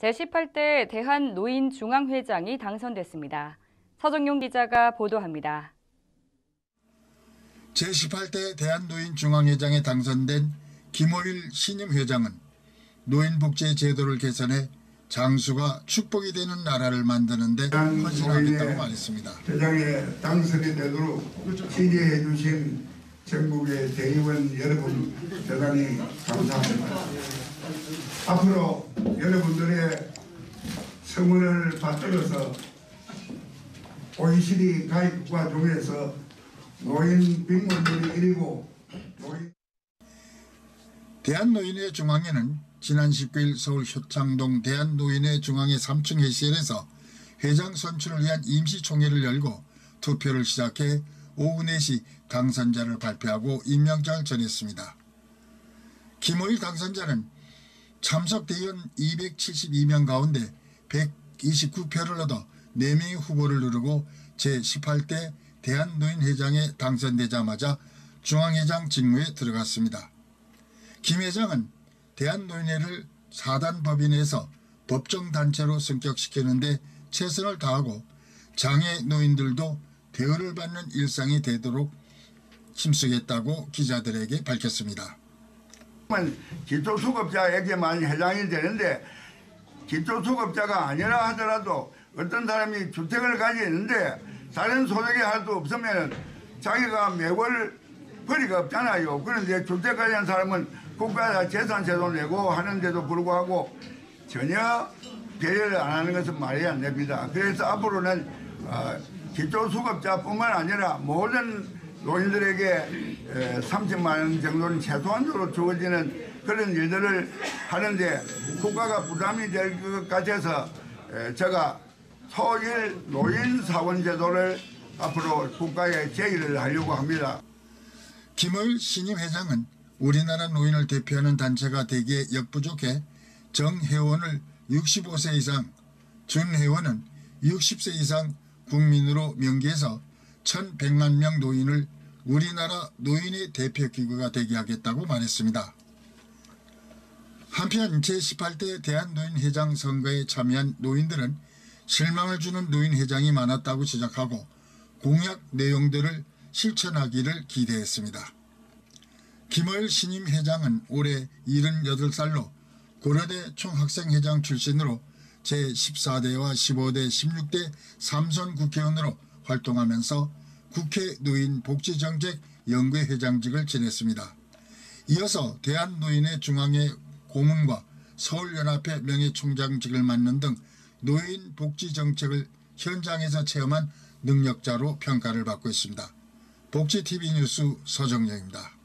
제18대 대한노인중앙회장이 당선됐습니다. 서정용 기자가 보도합니다. 제18대 대한노인중앙회장에 당선된 김호일 신임 회장은 노인복지 제도를 개선해 장수가 축복이 되는 나라를 만드는 데 헌신하겠다고 말했습니다. 회장에 당선이 되도록 지지해 주신 전국의 대의원 여러분 대단히 감사합니다. 앞으로 여러분들의 성원을 받들어서 OECD 가입국가 중에서 노인 빈곤율이 1위고 노인 대한노인회 중앙회는 지난 19일 서울 효창동 대한노인회 중앙회 3층 회의실에서 회장 선출을 위한 임시총회를 열고 투표를 시작해 오후 4시 당선자를 발표하고 임명장을 전했습니다. 김호일 당선자는 참석 대의원 272명 가운데 129표를 얻어 4명의 후보를 누르고 제18대 대한노인회장에 당선되자마자 중앙회장 직무에 들어갔습니다. 김 회장은 대한노인회를 사단 법인에서 법정단체로 승격시키는데 최선을 다하고 장애 노인들도 대우를 받는 일상이 되도록 힘쓰겠다고 기자들에게 밝혔습니다. 기초수급자에게만 해당이 되는데 기초수급자가 아니라 하더라도 어떤 사람이 주택을 가지고 있는데 다른 소득이 할수 없으면 자기가 매월 벌이가 없잖아요. 그런데 주택 가진 사람은 국가에서 재산세도 내고 하는데도 불구하고 전혀 배려를 안 하는 것은 말이 안 됩니다. 그래서 앞으로는 어, 기초수급자뿐만 아니라 모든 노인들에게 30만 원 정도는 최소한으로 주어지는 그런 일들을 하는데 국가가 부담이 될 것 같아서 제가 소일 노인 사원 제도를 앞으로 국가에 제의를 하려고 합니다. 김호일 신임 회장은 우리나라 노인을 대표하는 단체가 되기에 역부족해 정 회원을 65세 이상, 준 회원은 60세 이상 국민으로 명기해서 1100만 명 노인을 우리나라 노인의 대표기구가 되게 하겠다고 말했습니다. 한편 제18대 대한노인회장 선거에 참여한 노인들은 실망을 주는 노인회장이 많았다고 지적하고 공약 내용들을 실천하기를 기대했습니다. 김월 신임 회장은 올해 78살로 고려대 총학생회장 출신으로 제14대와 15대, 16대 삼선 국회의원으로 활동하면서 국회 노인 복지정책 연구회 회장직을 지냈습니다. 이어서 대한노인회 중앙회 고문과 서울연합회 명예총장직을 맡는 등 노인 복지 정책을 현장에서 체험한 능력자로 평가를 받고 있습니다. 복지TV 뉴스 서정영입니다.